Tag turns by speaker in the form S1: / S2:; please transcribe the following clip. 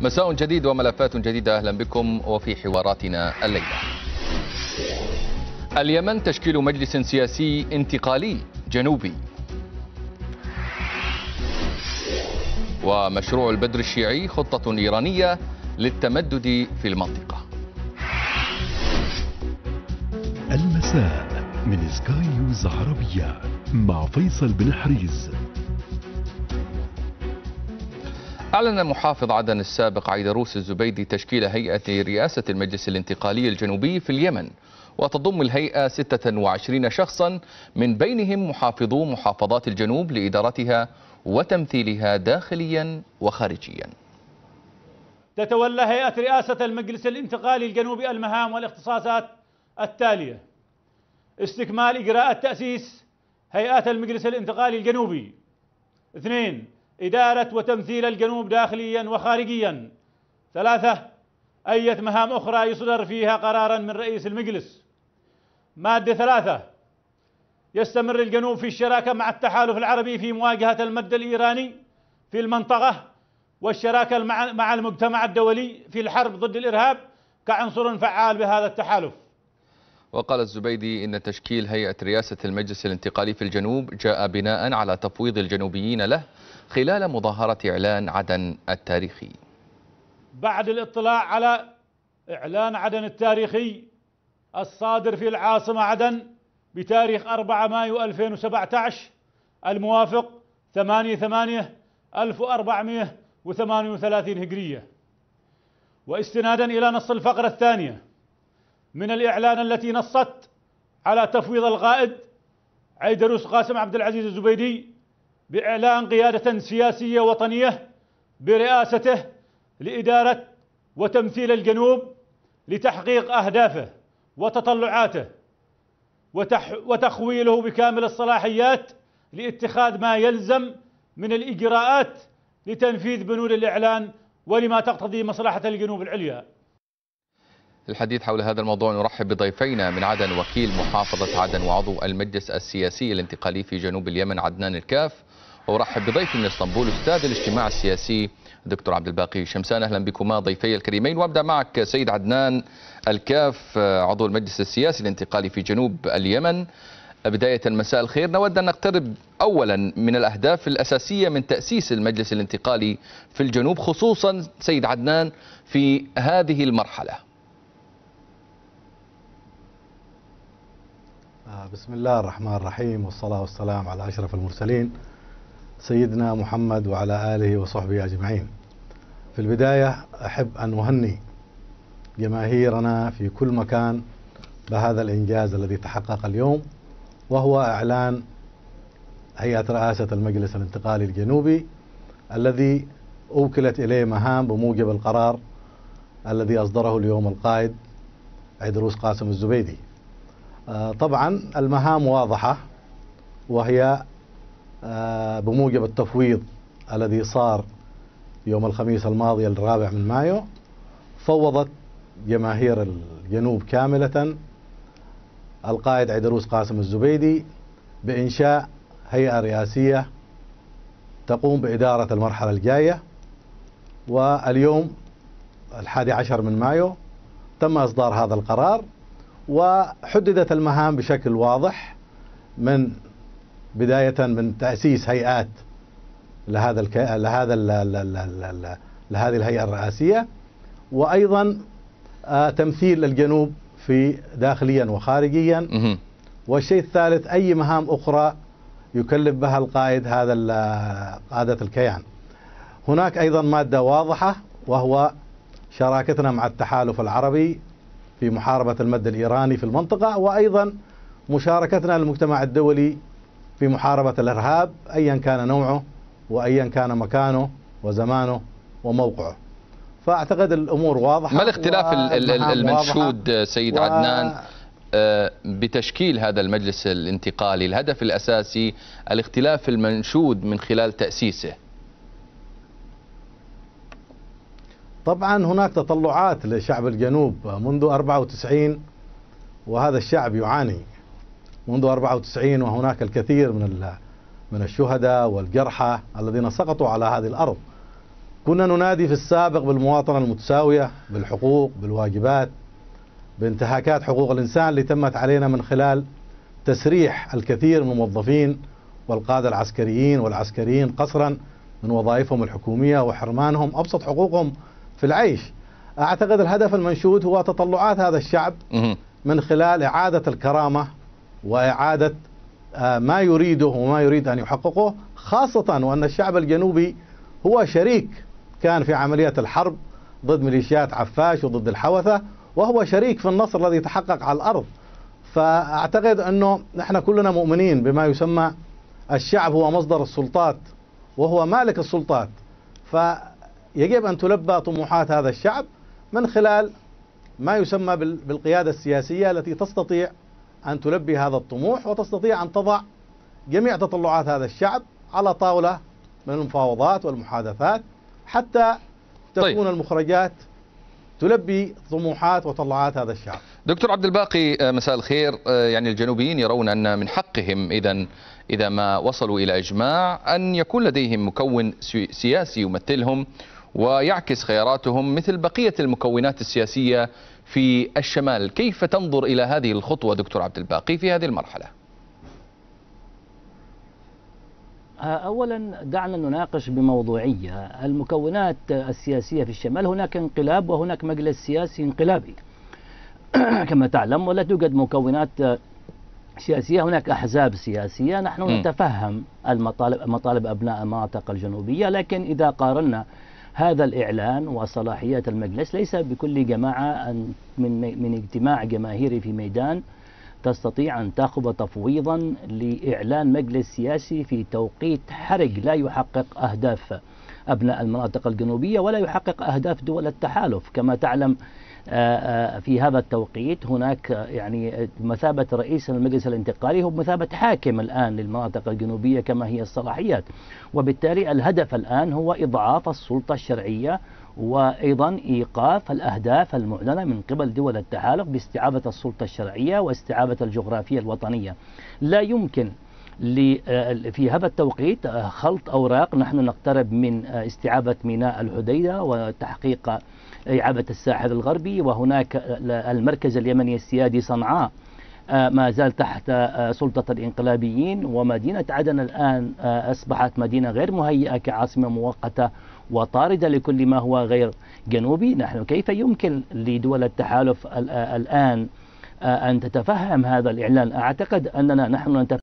S1: مساء جديد وملفات جديدة. أهلا بكم وفي حواراتنا الليلة. اليمن تشكيل مجلس سياسي انتقالي جنوبي. ومشروع البدر الشيعي خطة إيرانية للتمدد في المنطقة.
S2: المساء من سكاي نيوز عربية مع فيصل بن حريز.
S1: أعلن محافظ عدن السابق عيدروس الزبيدي تشكيل هيئة رئاسة المجلس الانتقالي الجنوبي في اليمن وتضم الهيئة 26 شخصا من بينهم محافظو محافظات الجنوب لإدارتها وتمثيلها داخليا وخارجيا.
S3: تتولى هيئة رئاسة المجلس الانتقالي الجنوبي المهام والاختصاصات التالية استكمال إجراءات تأسيس هيئات المجلس الانتقالي الجنوبي. اثنين إدارة وتمثيل الجنوب داخليا وخارجيا. ثلاثة أية مهام أخرى يصدر فيها قرارا من رئيس المجلس. مادة ثلاثة يستمر الجنوب في الشراكة مع التحالف العربي في مواجهة المد الإيراني في المنطقة والشراكة مع المجتمع الدولي في الحرب ضد الإرهاب كعنصر فعال بهذا التحالف.
S1: وقال الزبيدي إن تشكيل هيئة رئاسة المجلس الانتقالي في الجنوب جاء بناء على تفويض الجنوبيين له خلال مظاهرة إعلان عدن التاريخي.
S3: بعد الاطلاع على إعلان عدن التاريخي الصادر في العاصمة عدن بتاريخ 4 مايو 2017 الموافق 8 8 1438 هجرية. واستنادا إلى نص الفقرة الثانية. من الإعلان التي نصت على تفويض القائد عيدروس قاسم عبد العزيز الزبيدي بإعلان قيادة سياسية وطنية برئاسته لإدارة وتمثيل الجنوب لتحقيق أهدافه وتطلعاته وتخويله بكامل الصلاحيات لاتخاذ ما يلزم من الإجراءات لتنفيذ بنود الإعلان ولما تقتضي مصلحة الجنوب العليا.
S1: للحديث حول هذا الموضوع نرحب بضيفينا من عدن وكيل محافظة عدن وعضو المجلس السياسي الانتقالي في جنوب اليمن عدنان الكاف. وارحب بضيفي من إسطنبول أستاذ الاجتماع السياسي دكتور عبد الباقي شمسان. أهلا بكما ضيفي الكريمين. وأبدأ معك سيد عدنان الكاف عضو المجلس السياسي الانتقالي في جنوب اليمن. بداية مساء الخير. نود أن نقترب أولا من الأهداف الأساسية من تأسيس المجلس الانتقالي في الجنوب خصوصا سيد عدنان في هذه المرحلة.
S4: بسم الله الرحمن الرحيم والصلاة والسلام على أشرف المرسلين سيدنا محمد وعلى آله وصحبه أجمعين. في البداية أحب أن أهني جماهيرنا في كل مكان بهذا الإنجاز الذي تحقق اليوم وهو إعلان هيئة رئاسة المجلس الانتقالي الجنوبي الذي أوكلت إليه مهام بموجب القرار الذي أصدره اليوم القائد عيدروس قاسم الزبيدي. طبعا المهام واضحة وهي بموجب التفويض الذي صار يوم الخميس الماضي الرابع من مايو فوضت جماهير الجنوب كاملة. القائد عيدروس قاسم الزبيدي بإنشاء هيئة رئاسية تقوم بإدارة المرحلة الجاية. واليوم الحادي عشر من مايو تم إصدار هذا القرار. وحددت المهام بشكل واضح من بداية من تأسيس هيئات لهذا الك... لهذا ال... لهذه الهيئة الرئاسية وأيضا آه تمثيل الجنوب في داخليا وخارجيا. والشيء الثالث أي مهام أخرى يكلف بها القائد هذا قادة الكيان. هناك أيضا مادة واضحة وهو شراكتنا مع التحالف العربي في محاربة المد الإيراني في المنطقة وأيضا مشاركتنا للمجتمع الدولي في محاربة الإرهاب أيا كان نوعه وأيا كان مكانه وزمانه وموقعه. فأعتقد الأمور واضحة
S1: ما الاختلاف المنشود سيد و... عدنان؟ بتشكيل هذا المجلس الانتقالي الهدف الأساسي الاختلاف المنشود من خلال تأسيسه.
S4: طبعا هناك تطلعات لشعب الجنوب منذ 94 وهذا الشعب يعاني منذ 94 وهناك الكثير من من الشهداء والجرحى الذين سقطوا على هذه الأرض. كنا ننادي في السابق بالمواطنة المتساوية بالحقوق بالواجبات بانتهاكات حقوق الإنسان اللي تمت علينا من خلال تسريح الكثير من الموظفين والقادة العسكريين والعسكريين قسرا من وظائفهم الحكومية وحرمانهم أبسط حقوقهم في العيش. أعتقد الهدف المنشود هو تطلعات هذا الشعب. من خلال إعادة الكرامة وإعادة آه، ما يريده وما يريد أن يحققه خاصة وأن الشعب الجنوبي هو شريك كان في عملية الحرب ضد ميليشيات عفاش وضد الحوثة وهو شريك في النصر الذي تحقق على الأرض. فأعتقد أنه نحن كلنا مؤمنين بما يسمى الشعب هو مصدر السلطات وهو مالك السلطات. فيجب أن تلبى طموحات هذا الشعب من خلال ما يسمى بال- بالقيادة السياسية التي تستطيع أن تلبي هذا الطموح وتستطيع أن تضع جميع تطلعات هذا الشعب على طاولة من المفاوضات والمحادثات حتى تكون
S1: طيب.
S4: المخرجات تلبي طموحات وتطلعات هذا الشعب
S1: دكتور عبد الباقي آه، مساء الخير آه، يعني الجنوبيين يرون أن من حقهم إذا إذا ما وصلوا إلى إجماع أن يكون لديهم مكون سي- سياسي يمثلهم ويعكس خياراتهم مثل بقية المكونات السياسية في الشمال. كيف تنظر إلى هذه الخطوة دكتور عبد الباقي في هذه المرحلة؟
S5: أولا دعنا نناقش بموضوعية. المكونات السياسية في الشمال هناك انقلاب وهناك مجلس سياسي انقلابي. كما تعلم ولا توجد مكونات سياسية هناك أحزاب سياسية. نحن
S1: م.
S5: نتفهم المطالب مطالب أبناء المناطق الجنوبية لكن إذا قارنا هذا الإعلان وصلاحيات المجلس ليس بكل جماعة أن من من اجتماع جماهيري في ميدان تستطيع أن تأخذ تفويضا لإعلان مجلس سياسي في توقيت حرج لا يحقق أهداف أبناء المناطق الجنوبية ولا يحقق أهداف دول التحالف. كما تعلم في هذا التوقيت هناك آه، يعني مثابة رئيس المجلس الانتقالي هو مثابة حاكم الآن للمناطق الجنوبية كما هي الصلاحيات. وبالتالي الهدف الآن هو إضعاف السلطة الشرعية وأيضا إيقاف الأهداف المعلنة من قبل دول التحالف باستعادة السلطة الشرعية واستعادة الجغرافية الوطنية. لا يمكن آه، في هذا التوقيت آه، خلط أوراق. نحن نقترب من آه، استعادة ميناء الحديدة وتحقيق إعادة الساحل الغربي. وهناك آه، المركز اليمني السيادي صنعاء آه، ما زال تحت آه، سلطة الإنقلابيين. ومدينة عدن الآن آه، أصبحت مدينة غير مهيئة كعاصمة مؤقتة وطاردة لكل ما هو غير جنوبي. نحن كيف يمكن لدول التحالف ال- آه، الآن آه، أن تتفهم هذا الإعلان؟ أعتقد أننا نحن نتفهم